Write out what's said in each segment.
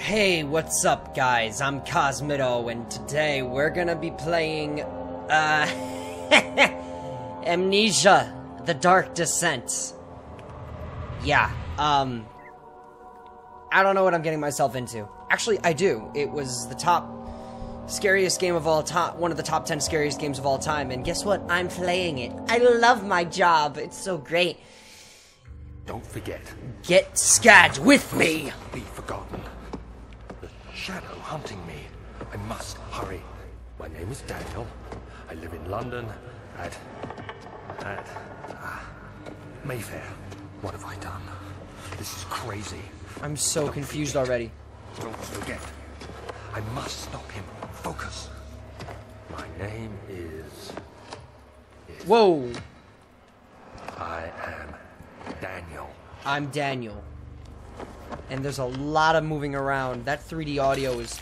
Hey, what's up, guys? I'm Cosmitto, and today we're gonna be playing, uh, Amnesia, The Dark Descent. Yeah, um, I don't know what I'm getting myself into. Actually, I do. It was the top scariest game of all time, one of the top 10 scariest games of all time, and guess what? I'm playing it. I love my job. It's so great. Don't forget, Get scared with me! be forgotten. Shadow hunting me. I must hurry. My name is Daniel. I live in London at at ah, Mayfair. What have I done? This is crazy. I'm so confused already. Don't forget. I must stop him. Focus. My name is Whoa! I am Daniel. I'm Daniel. And there's a lot of moving around. That 3D audio is.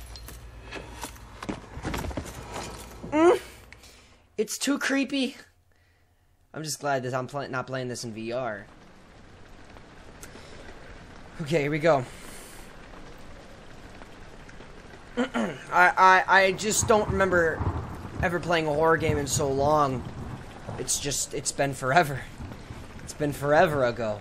Mm. It's too creepy. I'm just glad that I'm play not playing this in VR. Okay, here we go. I, I I just don't remember ever playing a horror game in so long. It's just it's been forever. It's been forever ago.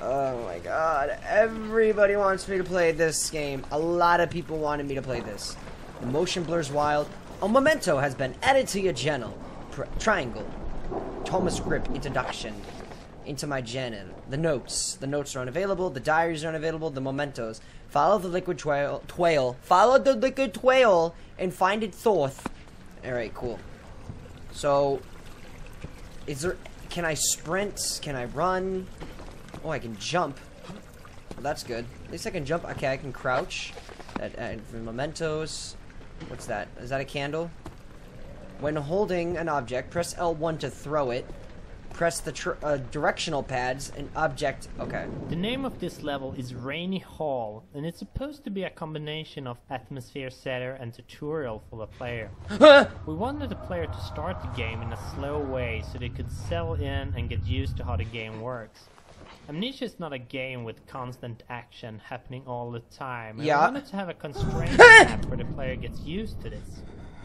Oh my god. Everybody wants me to play this game. A lot of people wanted me to play this. The motion blurs wild. A memento has been added to your channel. Pr triangle. Thomas Grip introduction into my channel. The notes. The notes are unavailable. The diaries are unavailable. The mementos. Follow the liquid trail. Twail. Follow the liquid twail and find it forth. Alright, cool. So, is there. Can I sprint? Can I run? Oh, I can jump. Well, that's good. At least I can jump. Okay, I can crouch. That, uh, mementos. What's that? Is that a candle? When holding an object, press L1 to throw it. Press the tr uh, directional pads and object. Okay. The name of this level is Rainy Hall, and it's supposed to be a combination of atmosphere setter and tutorial for the player. we wanted the player to start the game in a slow way so they could settle in and get used to how the game works. Amnesia is not a game with constant action happening all the time, Yeah. we wanted to have a constrained map where the player gets used to this.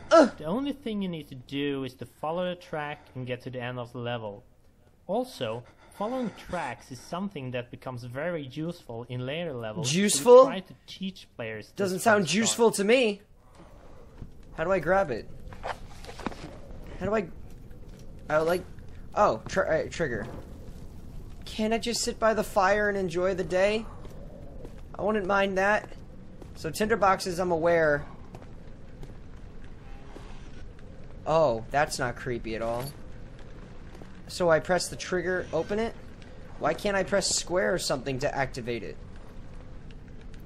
The only thing you need to do is to follow the track and get to the end of the level. Also, following tracks is something that becomes very useful in later levels. Useful? try to teach players. Doesn't sound useful to me. How do I grab it? How do I? I like. Oh, tr uh, trigger. Can't I just sit by the fire and enjoy the day? I wouldn't mind that. So tinderboxes, I'm aware. Oh, that's not creepy at all. So I press the trigger, open it. Why can't I press square or something to activate it?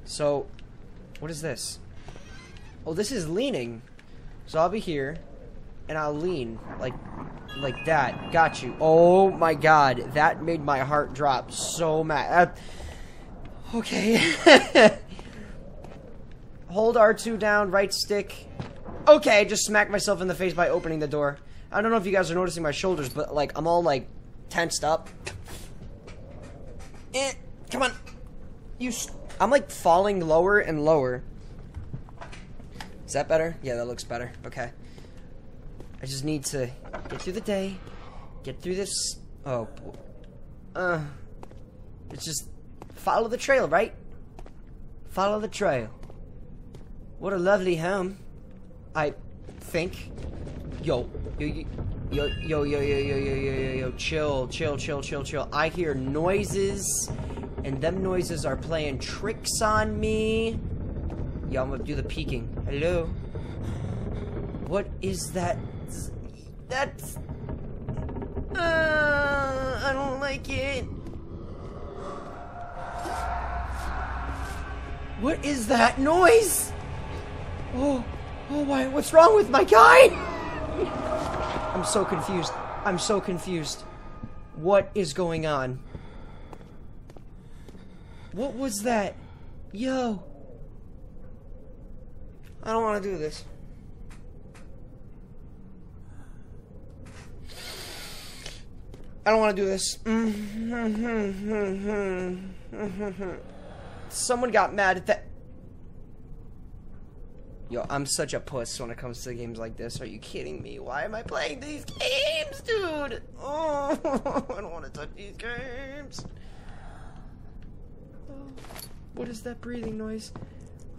So, what is this? Oh, this is leaning. So I'll be here, and I'll lean like, like that. Got you. Oh my God, that made my heart drop so mad. Uh, okay. Hold R2 down, right stick. Okay, I just smacked myself in the face by opening the door. I don't know if you guys are noticing my shoulders, but like I'm all like tensed up. Eh, come on. You. I'm like falling lower and lower. Is that better? Yeah, that looks better. Okay. I just need to get through the day, get through this. Oh. Uh. It's just follow the trail, right? Follow the trail. What a lovely home. I think. Yo, yo, yo, yo, yo, yo, yo, yo, yo, yo, yo, chill, chill, chill, chill, chill. I hear noises, and them noises are playing tricks on me. Yeah, I'm gonna do the peeking. Hello? What is that? That's. Uh, I don't like it. What is that noise? Oh, oh, why? What's wrong with my guy? I'm so confused. I'm so confused. What is going on? What was that? Yo. I don't want to do this. I don't want to do this. Mm-hmm. Someone got mad at that. Yo, I'm such a puss when it comes to games like this. Are you kidding me? Why am I playing these games, dude? Oh, I don't want to touch these games. Oh, what is that breathing noise?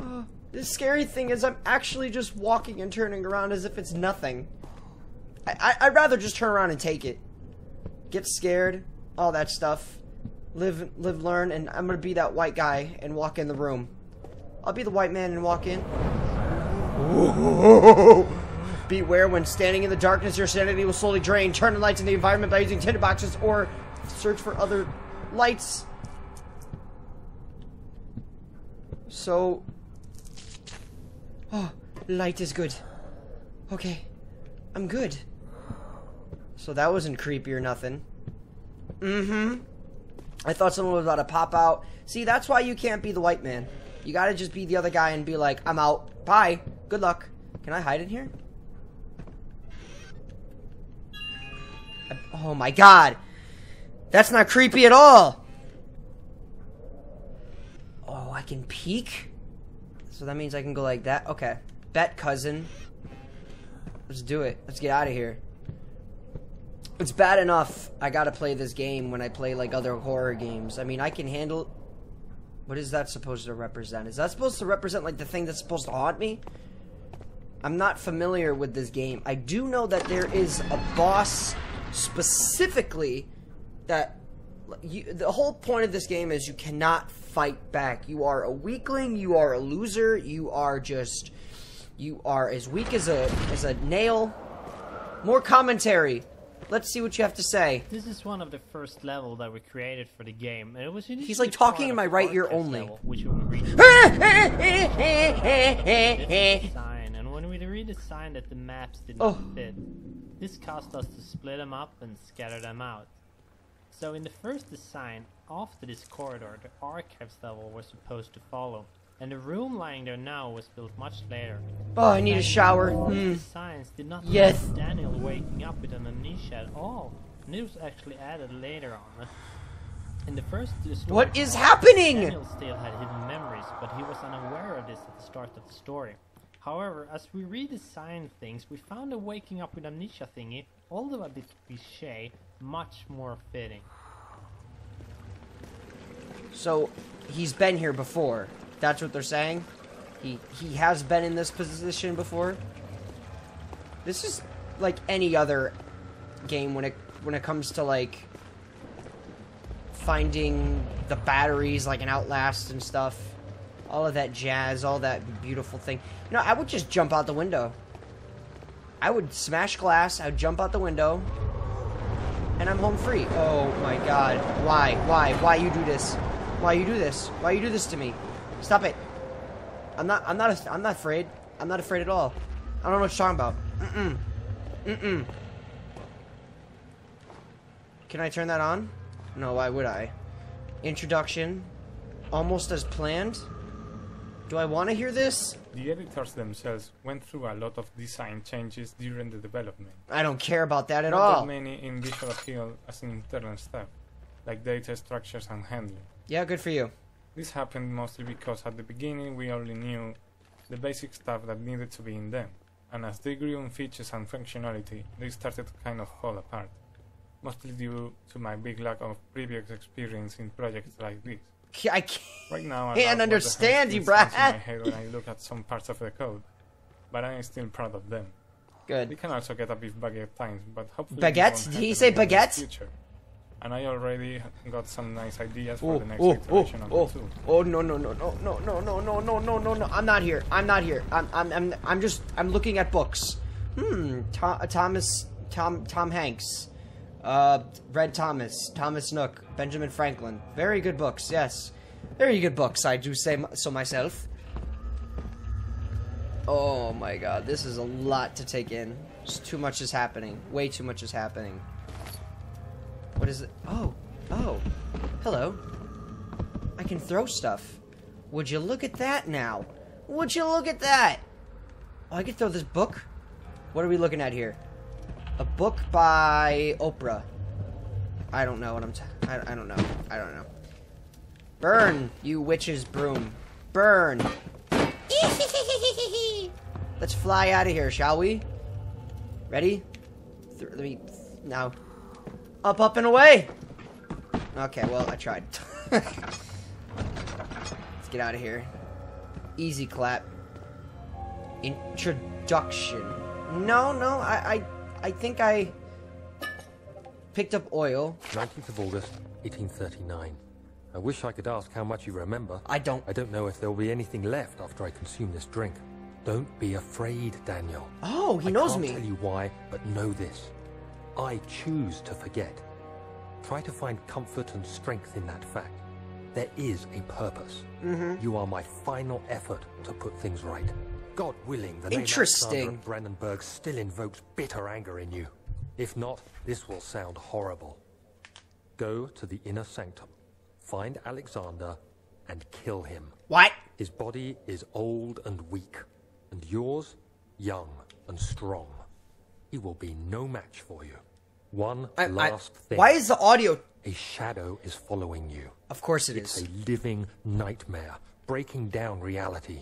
Oh, the scary thing is I'm actually just walking and turning around as if it's nothing. I, I, I'd rather just turn around and take it. Get scared, all that stuff. Live, live, learn, and I'm gonna be that white guy and walk in the room. I'll be the white man and walk in. Beware when standing in the darkness, your sanity will slowly drain. Turn the lights in the environment by using tinderboxes or search for other lights. So. Oh, light is good. Okay. I'm good. So that wasn't creepy or nothing. Mm hmm. I thought someone was about to pop out. See, that's why you can't be the white man. You gotta just be the other guy and be like, I'm out. Bye. Good luck. Can I hide in here? Oh my god. That's not creepy at all. Oh, I can peek? So that means I can go like that? Okay. Bet, cousin. Let's do it. Let's get out of here. It's bad enough I gotta play this game when I play like other horror games. I mean, I can handle. What is that supposed to represent? Is that supposed to represent like the thing that's supposed to haunt me? I'm not familiar with this game. I do know that there is a boss specifically that you, the whole point of this game is you cannot fight back. You are a weakling, you are a loser, you are just you are as weak as a as a nail. More commentary. Let's see what you have to say. This is one of the first level that we created for the game, and it was He's like talking in my right ear only. which we sign, and when we sign that the maps did not Oh. fit, this caused us to split them up and scatter them out. So in the first design, after this corridor, the archives level was supposed to follow, and the room lying there now was built much later. Oh, I need a shower. Hmm. designs did not Yes. Daniel waking up with an amnesia at all, and it was actually added later on. In the first story, What is happening? Daniel still had hidden memories, but he was unaware of this at the start of the story. However, as we redesigned things, we found the waking up with amnesia thingy, although a bit cliche, much more fitting. So he's been here before. That's what they're saying. He he has been in this position before. This is like any other game when it when it comes to like finding the batteries like an Outlast and stuff. All of that jazz, all that beautiful thing. You know, I would just jump out the window. I would smash glass, I would jump out the window, and I'm home free. Oh my god. Why? Why? Why you do this? Why you do this? Why you do this to me? Stop it. I'm not I'm not I'm not afraid. I'm not afraid at all. I don't know what you're talking about. Mm-mm. Mm-mm. Can I turn that on? No, why would I? Introduction. Almost as planned. Do I want to hear this? The editors themselves went through a lot of design changes during the development. I don't care about that at Not all. that many in visual appeal as an internal stuff, like data structures and handling. Yeah, good for you. This happened mostly because at the beginning we only knew the basic stuff that needed to be in them, and as they grew in features and functionality, they started to kind of fall apart. Mostly due to my big lack of previous experience in projects like this. I can't. Right now, I Can't understand you, stands in my head when I look at some parts of the code, but I'm still proud of them. Good. We can also get a bit baggy at times, but hopefully we Baguette? Did he say in the baguette? Future. And I already got some nice ideas for Oh, the next oh, oh, iteration of oh, the tool. oh, no, no, no, no, no, no, no, no, no, no, no, no. I'm not here. I'm not here. I'm, I'm, I'm, I'm just, I'm looking at books. Hmm. Tom, Thomas, Tom, Tom Hanks, uh, Red Thomas, Thomas Nook, Benjamin Franklin. Very good books. Yes, very good books. I do say so myself. Oh my God, this is a lot to take in. Just too much is happening. Way too much is happening. What is it? Oh, oh, hello. I can throw stuff. Would you look at that now? Would you look at that? Oh, I could throw this book. What are we looking at here? A book by Oprah. I don't know what I'm. T- I, I don't know. I don't know. Burn, you witch's broom. Burn. Let's fly out of here, shall we? Ready? Th let me now. Up, up, and away. Okay, well, I tried. Let's get out of here. Easy clap. Introduction. No, no, I, I, I think I picked up oil. 19th of August, 1839. I wish I could ask how much you remember. I don't. I don't know if there'll be anything left after I consume this drink. Don't be afraid, Daniel. Oh, he I knows can't me. tell you why, but know this. I choose to forget. Try to find comfort and strength in that fact. There is a purpose. Mm-hmm. You are my final effort to put things right. God willing, the name Interesting. Alexander of Brennenburg still invokes bitter anger in you. If not, this will sound horrible. Go to the inner sanctum, find Alexander, and kill him. What? His body is old and weak, and yours young and strong. He will be no match for you. One I, I, last thing. why is the audio? A shadow is following you. Of course it It's is. a living nightmare, breaking down reality.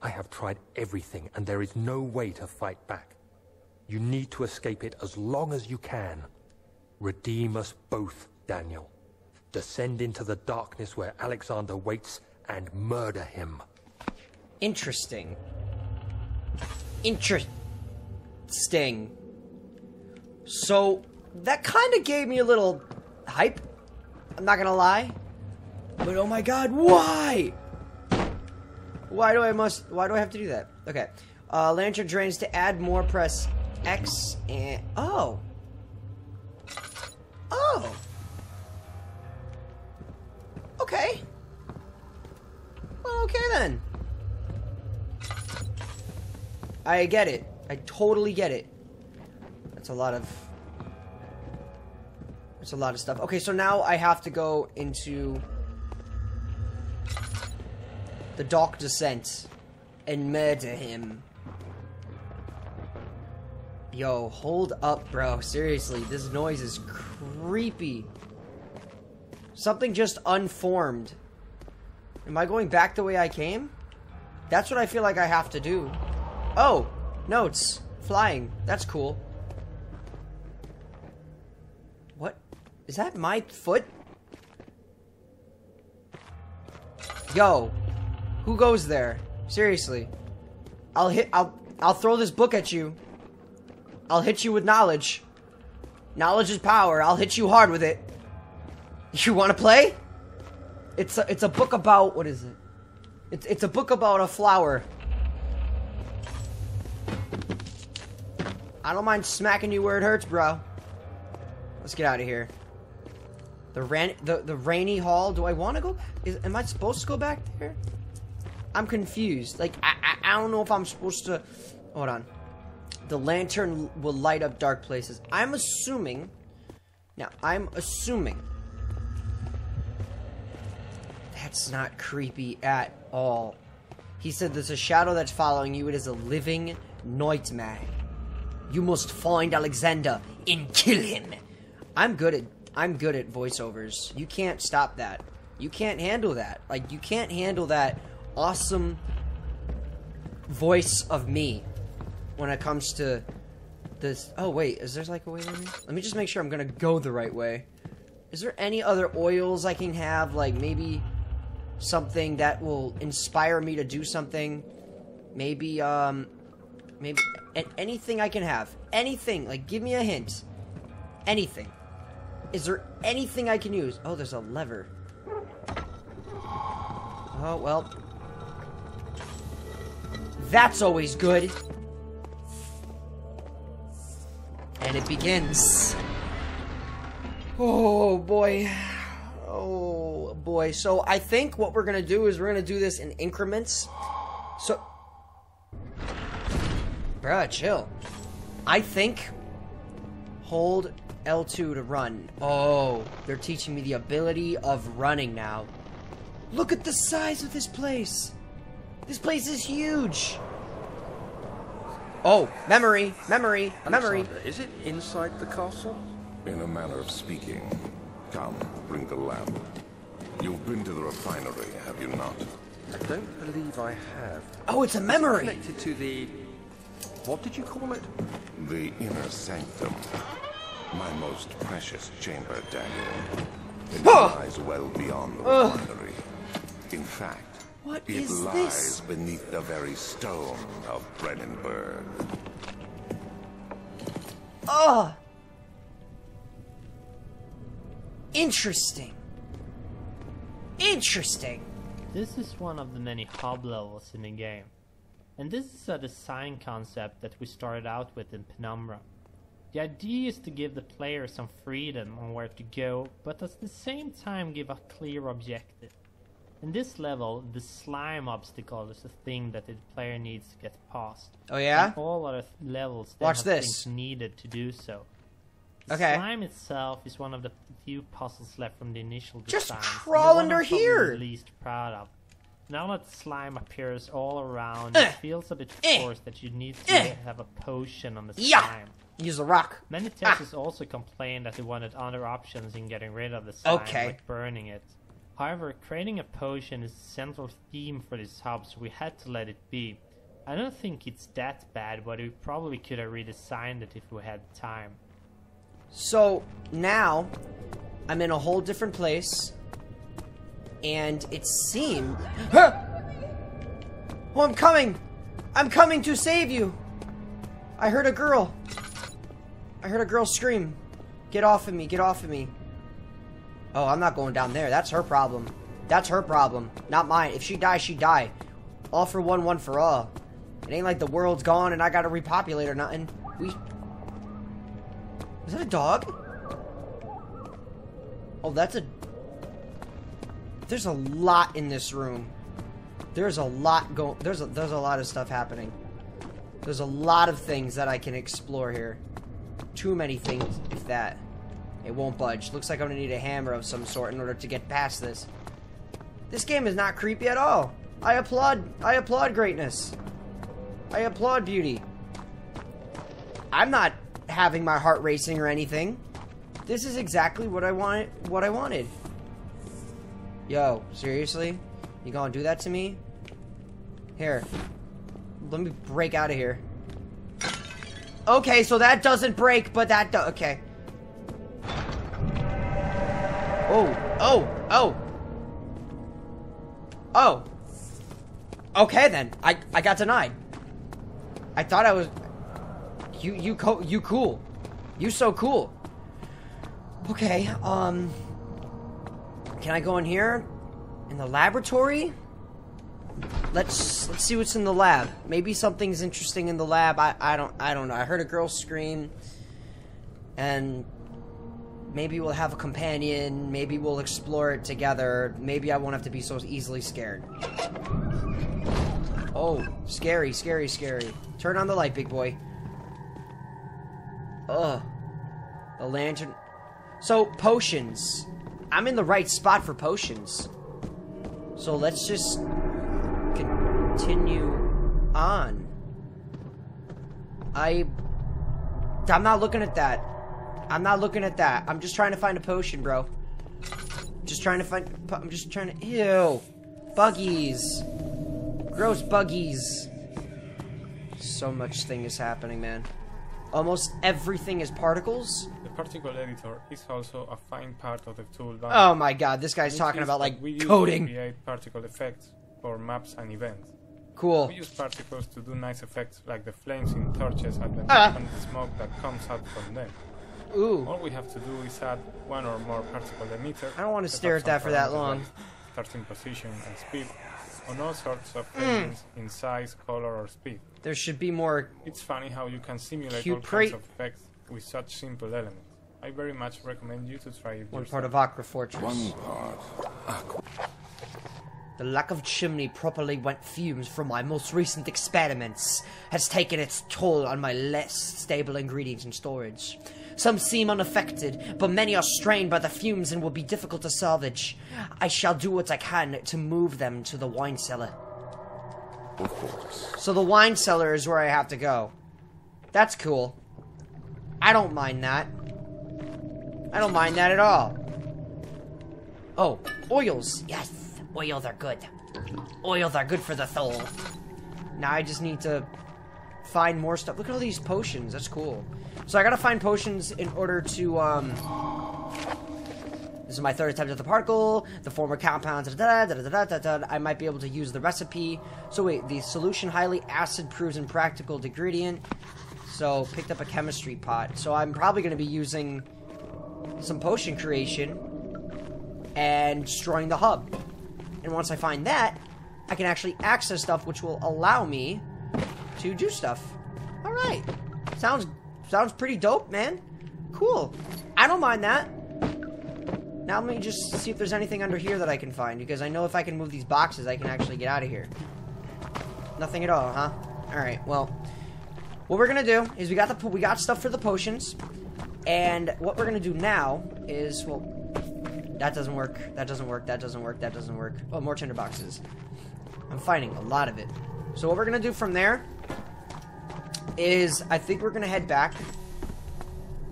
I have tried everything, and there is no way to fight back. You need to escape it as long as you can. Redeem us both, Daniel. Descend into the darkness where Alexander waits and murder him. Interesting. Interesting. So that kind of gave me a little hype. I'm not gonna lie. But oh my god, why? Why do I must? Why do I have to do that? Okay. Uh, lantern drains to add more. Press X and oh. Oh. Okay. Well, okay then. I get it. I totally get it. That's a lot of... It's a lot of stuff. Okay, so now I have to go into... The Dark Descent. And murder him. Yo, hold up, bro. Seriously, this noise is creepy. Something just unformed. Am I going back the way I came? That's what I feel like I have to do. Oh, notes. Flying. That's cool. Is that my foot? Yo. Who goes there? Seriously. I'll hit I'll I'll throw this book at you. I'll hit you with knowledge. Knowledge is power. I'll hit you hard with it. You want to play? It's a, it's a book about what is it? It's it's a book about a flower. I don't mind smacking you where it hurts, bro. Let's get out of here. The ran the the rainy hall. Do I want to go? Is am I supposed to go back there? I'm confused. Like I, I I don't know if I'm supposed to. Hold on. The lantern will light up dark places. I'm assuming. Now I'm assuming. That's not creepy at all. He said there's a shadow that's following you. It is a living nightmare. You must find Alexander and kill him. I'm good at I'm good at voiceovers. You can't stop that. You can't handle that. Like you can't handle that awesome voice of me when it comes to this. Oh wait, is there like a way? Let me, just make sure I'm gonna go the right way. Is there any other oils I can have? Like maybe something that will inspire me to do something. Maybe um, maybe anything I can have. Anything. Like give me a hint. Anything. Is there anything I can use? Oh, there's a lever. Oh, well. That's always good. And it begins. Oh, boy. Oh, boy. So I think what we're going to do is we're going to do this in increments. So. Bruh, chill. I think. Hold L2 to run. Oh, they're teaching me the ability of running now. Look at the size of this place. This place is huge. Oh, memory, memory, memory. Alexander, is it inside the castle? In a manner of speaking. Come, bring the lamp. You've been to the refinery, have you not? I don't believe I have. Oh, it's a memory. Connected to the. What did you call it? The inner sanctum. My most precious chamber, Daniel. It lies well beyond the boundary. In fact, What it is lies this? beneath the very stone of Brennenburg. Oh. Interesting. Interesting. This is one of the many hub levels in the game. And this is a design concept that we started out with in Penumbra. The idea is to give the player some freedom on where to go, but at the same time give a clear objective. In this level, the slime obstacle is the thing that the player needs to get past. Oh yeah? And all other th- levels Watch this. things needed to do so. The Okay. slime itself is one of the few puzzles left from the initial Just designs, and the crawl under here. least proud of. Now that slime appears all around, Eh. it feels a bit Eh. forced that you need to Eh. have a potion on the Yeah. Use the rock. Many Ah. testers also complained that they wanted other options in getting rid of the slime, Okay. like burning it. However, creating a potion is the central theme for this hub, so we had to let it be. I don't think it's that bad, but we probably could have redesigned it if we had time. So now I'm in a whole different place, and it seemed... Oh, I'm coming! I'm coming to save you! I heard a girl. I heard a girl scream. Get off of me, get off of me. Oh, I'm not going down there. That's her problem. That's her problem, not mine. If she dies, she die. All for one, one for all. It ain't like the world's gone and I gotta repopulate or nothing. We is that a dog? Oh, that's a... There's a lot in this room. There's a lot going... There's a, there's a lot of stuff happening. There's a lot of things that I can explore here. Too many things, if that. It won't budge. Looks like I'm gonna need a hammer of some sort in order to get past this. This game is not creepy at all. I applaud... I applaud greatness. I applaud beauty. I'm not having my heart racing or anything. This is exactly what I wanted. What I wanted. Yo, seriously? You gonna do that to me? Here. Let me break out of here. Okay, so that doesn't break, but that do- okay. Oh, oh, oh. Oh. Okay then. I I got denied. I thought I was you you co you cool. You so cool. Okay, um Can I go in here? In the laboratory? Let's let's see what's in the lab. Maybe something's interesting in the lab. I I don't I don't know. I heard a girl scream and maybe we'll have a companion, maybe we'll explore it together. Maybe I won't have to be so easily scared. Oh, scary, scary, scary. Turn on the light, big boy. Ugh. The lantern. So, potions. I'm in the right spot for potions. So let's just continue on. I. I'm not looking at that. I'm not looking at that. I'm just trying to find a potion, bro. Just trying to find. I'm just trying to. Ew. Buggies. Gross buggies. So much thing is happening, man. Almost everything is particles. The particle editor is also a fine part of the tool. Oh my god, this guy's talking about like we use to coding. create particle effects for maps and events. Cool. We use particles to do nice effects like the flames in torches and the, Ah. and the smoke that comes out from them. Ooh. All we have to do is add one or more particle emitter. I don't wanna stare at that for that long. like Starting position and speed on all sorts of Mm. things in size, color, or speed. There should be more. It's funny how you can simulate Cute all kinds of effects with such simple elements. I very much recommend you to try it One yourself. part of Aqua Fortis. One part. The lack of chimney properly went fumes from my most recent experiments has taken its toll on my less stable ingredients and storage. Some seem unaffected, but many are strained by the fumes and will be difficult to salvage. I shall do what I can to move them to the wine cellar. Of course. So the wine cellar is where I have to go. That's cool. I don't mind that. I don't mind that at all. Oh, oils. Yes, oils are good. Oils are good for the soul. Now I just need to find more stuff. Look at all these potions. That's cool. So I gotta find potions in order to, um... This is my third attempt at the particle. The former compounds. Da, da, da. I might be able to use the recipe. So wait, the solution highly acid proves impractical ingredient. So picked up a chemistry pot. So I'm probably going to be using some potion creation and destroying the hub. And once I find that, I can actually access stuff which will allow me to do stuff. All right. Sounds sounds pretty dope, man. Cool. I don't mind that. Now let me just see if there's anything under here that I can find, because I know if I can move these boxes, I can actually get out of here. Nothing at all, huh? Alright, well, what we're gonna do is we got the we got stuff for the potions, and what we're gonna do now is, well, that doesn't work, that doesn't work, that doesn't work, that doesn't work. Oh, more tinder boxes. I'm finding a lot of it. So what we're gonna do from there is, I think we're gonna head back,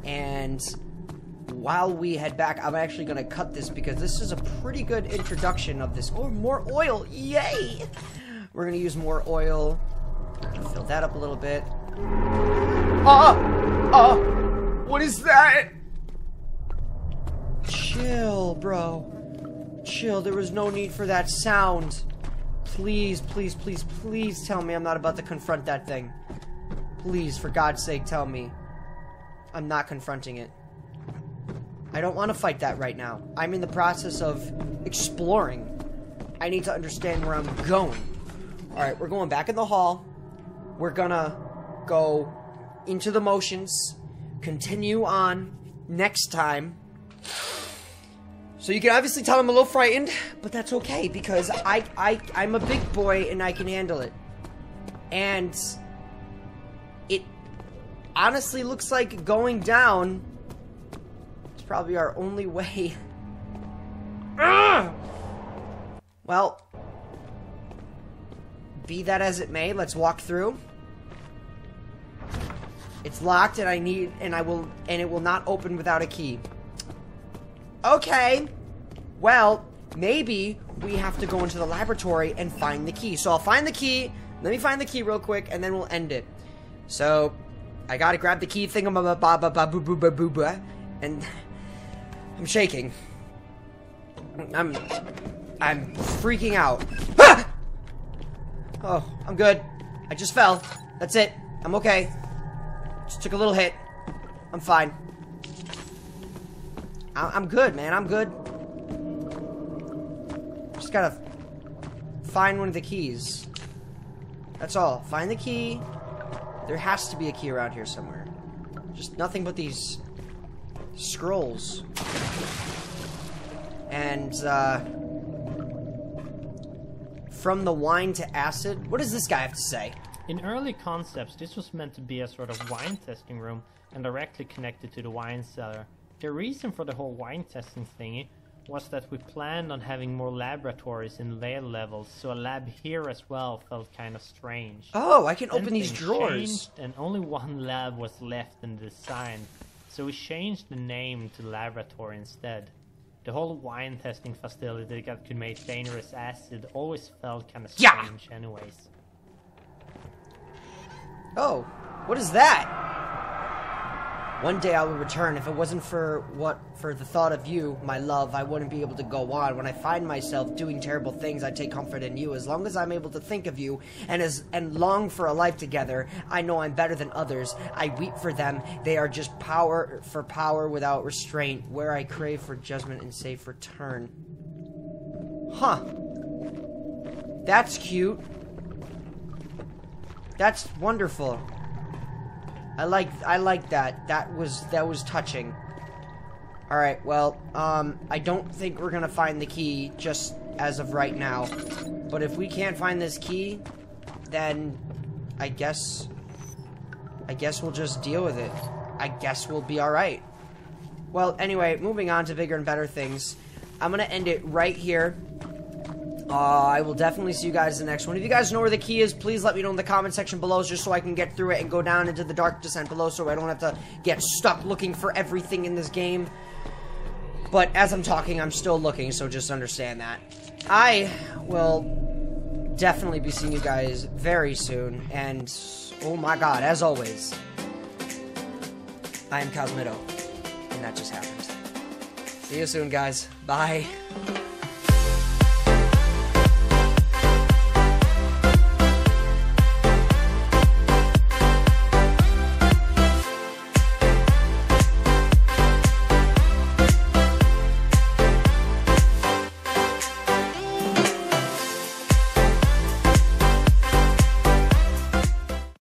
and while we head back, I'm actually going to cut this because this is a pretty good introduction of this. Oh, more oil! Yay! We're going to use more oil. Fill that up a little bit. Ah! Ah! What is that? Chill, bro. Chill. There was no need for that sound. Please, please, please, please tell me I'm not about to confront that thing. Please, for God's sake, tell me. I'm not confronting it. I don't want to fight that right now. I'm in the process of exploring. I need to understand where I'm going. Alright, we're going back in the hall. We're gonna go into the motions. Continue on next time. So you can obviously tell I'm a little frightened, but that's okay because I, I, I'm a big boy and I can handle it. And it honestly looks like going down is probably our only way. Ah! well, be that as it may, let's walk through. It's locked and I need and I will and it will not open without a key. Okay. Well, maybe we have to go into the laboratory and find the key. So I'll find the key. Let me find the key real quick and then we'll end it. So I gotta grab the key thingamabob and I'm shaking. I'm... I'm freaking out. Ah! Oh, I'm good. I just fell. That's it. I'm okay. Just took a little hit. I'm fine. I I'm good, man. I'm good. Just gotta find one of the keys. That's all. Find the key. There has to be a key around here somewhere. Just nothing but these scrolls. And, uh... From the wine to acid? What does this guy have to say? In early concepts, this was meant to be a sort of wine testing room and directly connected to the wine cellar. The reason for the whole wine testing thingy was that we planned on having more laboratories in layer levels, so a lab here as well felt kind of strange. Oh, I can Then open these drawers. changed, and only one lab was left in the design, so we changed the name to laboratory instead. The whole wine testing facility that could make dangerous acid always felt kind of Yeah. strange anyways. Oh, what is that? One day I will return. If it wasn't for what for the thought of you, my love, I wouldn't be able to go on. When I find myself doing terrible things, I take comfort in you. As long as I'm able to think of you and as and long for a life together, I know I'm better than others. I weep for them. They are just power for power without restraint. Where I crave for judgment and safe return. Huh. That's cute. That's wonderful. I like I like that. That was that was touching. All right. Well, um I don't think we're going to find the key just as of right now. But if we can't find this key, then I guess I guess we'll just deal with it. I guess we'll be all right. Well, anyway, moving on to bigger and better things. I'm going to end it right here. Uh, I will definitely see you guys in the next one. If you guys know where the key is, please let me know in the comment section below just so I can get through it and go down into the dark descent below so I don't have to get stuck looking for everything in this game. But as I'm talking, I'm still looking, so just understand that. I will definitely be seeing you guys very soon. And oh my god, as always, I am Cosmitto, and that just happened. See you soon, guys. Bye.